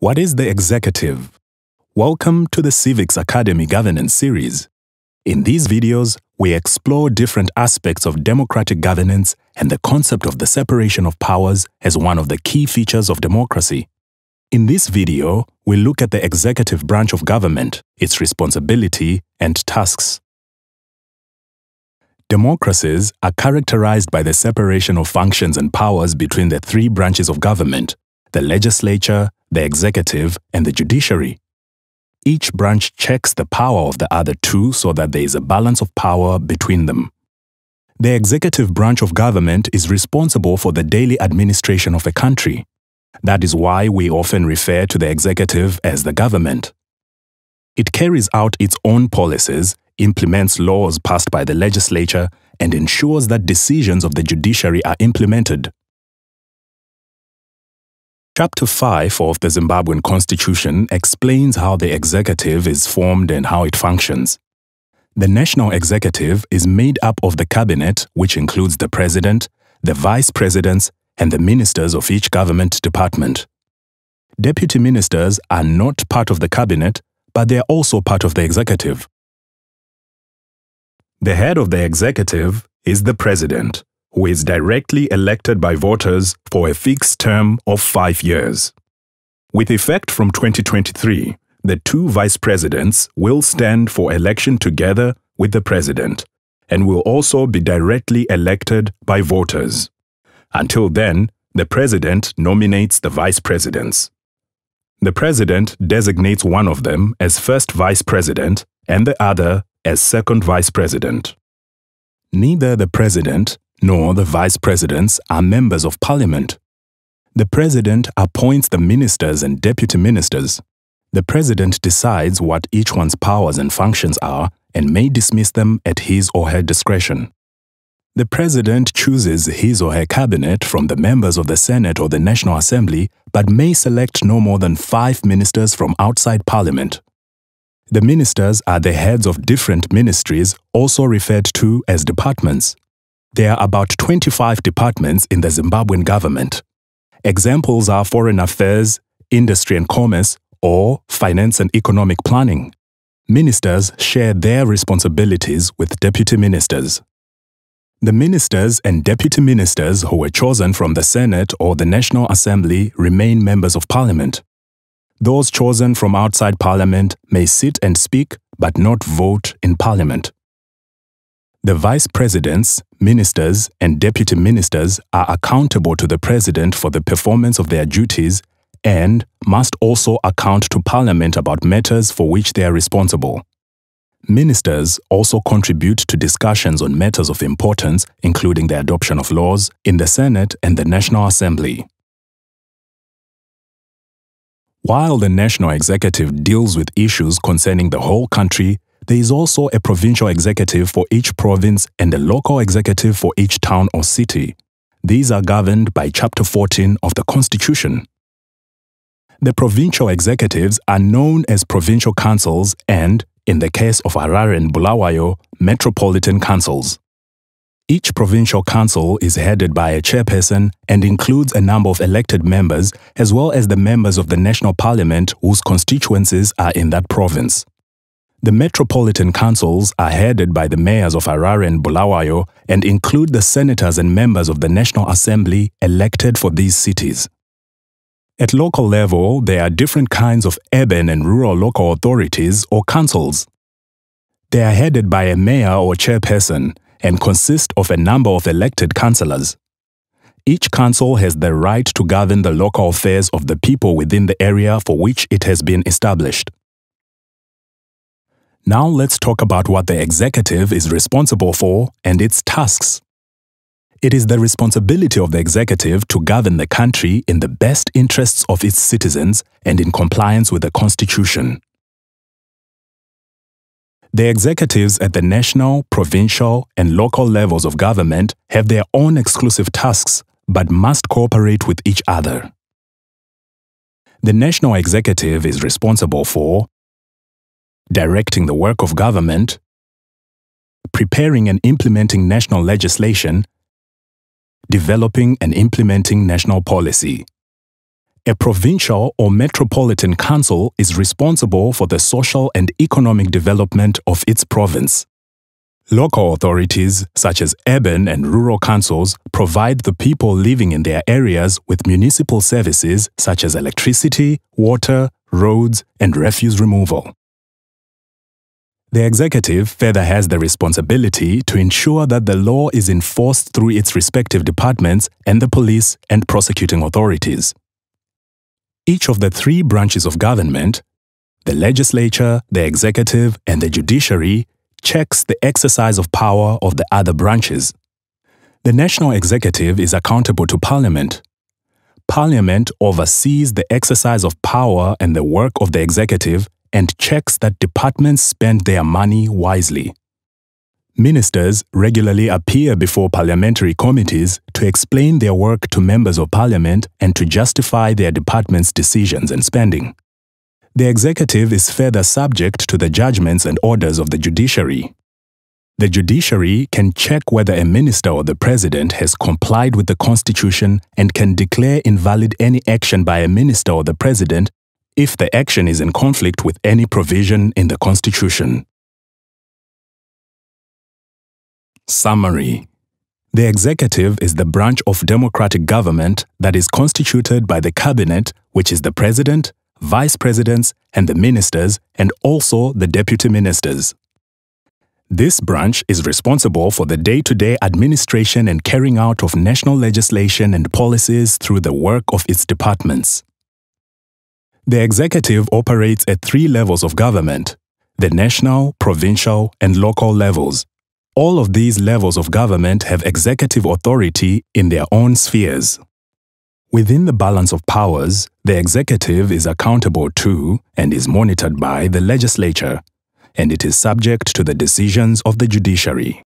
What is the executive? Welcome to the Civics Academy Governance series. In these videos, we explore different aspects of democratic governance and the concept of the separation of powers as one of the key features of democracy. In this video, we look at the executive branch of government, its responsibility and tasks. Democracies are characterized by the separation of functions and powers between the three branches of government the legislature, the executive, and the judiciary. Each branch checks the power of the other two so that there is a balance of power between them. The executive branch of government is responsible for the daily administration of a country. That is why we often refer to the executive as the government. It carries out its own policies, implements laws passed by the legislature, and ensures that decisions of the judiciary are implemented. Chapter 5 of the Zimbabwean Constitution explains how the executive is formed and how it functions. The national executive is made up of the cabinet, which includes the president, the vice presidents, and the ministers of each government department. Deputy ministers are not part of the cabinet, but they are also part of the executive. The head of the executive is the president who is directly elected by voters for a fixed term of five years. With effect from 2023, the two vice presidents will stand for election together with the president and will also be directly elected by voters. Until then, the president nominates the vice presidents. The president designates one of them as first vice president and the other as second vice president. Neither the president nor the vice presidents are members of parliament. The president appoints the ministers and deputy ministers. The president decides what each one's powers and functions are and may dismiss them at his or her discretion. The president chooses his or her cabinet from the members of the Senate or the National Assembly, but may select no more than five ministers from outside parliament. The ministers are the heads of different ministries, also referred to as departments. There are about 25 departments in the Zimbabwean government. Examples are foreign affairs, industry and commerce, or finance and economic planning. Ministers share their responsibilities with deputy ministers. The ministers and deputy ministers who were chosen from the Senate or the National Assembly remain members of parliament. Those chosen from outside parliament may sit and speak but not vote in parliament. The vice presidents, ministers, and deputy ministers are accountable to the president for the performance of their duties and must also account to parliament about matters for which they are responsible. Ministers also contribute to discussions on matters of importance, including the adoption of laws, in the Senate and the National Assembly. While the National Executive deals with issues concerning the whole country, there is also a provincial executive for each province and a local executive for each town or city. These are governed by Chapter 14 of the Constitution. The provincial executives are known as provincial councils and, in the case of Harare and Bulawayo, metropolitan councils. Each provincial council is headed by a chairperson and includes a number of elected members as well as the members of the national parliament whose constituencies are in that province. The metropolitan councils are headed by the mayors of Harare and Bulawayo and include the senators and members of the National Assembly elected for these cities. At local level, there are different kinds of urban and rural local authorities or councils. They are headed by a mayor or chairperson and consist of a number of elected councillors. Each council has the right to govern the local affairs of the people within the area for which it has been established. Now let's talk about what the executive is responsible for and its tasks. It is the responsibility of the executive to govern the country in the best interests of its citizens and in compliance with the Constitution. The executives at the national, provincial, and local levels of government have their own exclusive tasks but must cooperate with each other. The national executive is responsible for directing the work of government, preparing and implementing national legislation, developing and implementing national policy, A provincial or metropolitan council is responsible for the social and economic development of its province. Local authorities, such as urban and rural councils, provide the people living in their areas with municipal services such as electricity, water, roads, and refuse removal. The executive further has the responsibility to ensure that the law is enforced through its respective departments and the police and prosecuting authorities. Each of the three branches of government, the legislature, the executive, and the judiciary, checks the exercise of power of the other branches. The national executive is accountable to Parliament. Parliament oversees the exercise of power and the work of the executive and checks that departments spend their money wisely. Ministers regularly appear before parliamentary committees to explain their work to members of parliament and to justify their department's decisions and spending. The executive is further subject to the judgments and orders of the judiciary. The judiciary can check whether a minister or the president has complied with the constitution and can declare invalid any action by a minister or the president if the action is in conflict with any provision in the constitution. Summary The executive is the branch of democratic government that is constituted by the cabinet, which is the president, vice presidents, and the ministers, and also the deputy ministers. This branch is responsible for the day to day administration and carrying out of national legislation and policies through the work of its departments. The executive operates at three levels of government the national, provincial, and local levels. All of these levels of government have executive authority in their own spheres. Within the balance of powers, the executive is accountable to and is monitored by the legislature, and it is subject to the decisions of the judiciary.